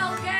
Welcome.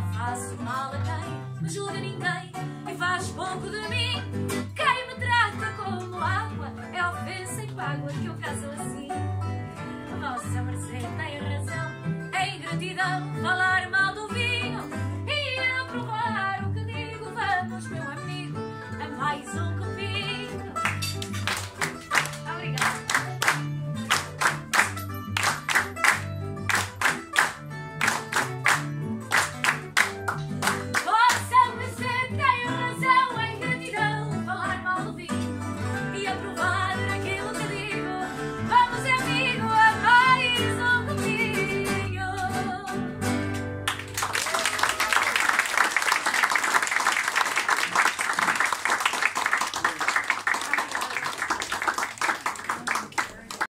Não faço mal a quem me julga ninguém e faz pouco de mim. Quem me trata como água é ofensa e mágoa que eu caso assim. Vossa mercê tem razão, é ingratidão falar mal do vinho e aprovar o que digo. Vamos, meu amigo, a mais um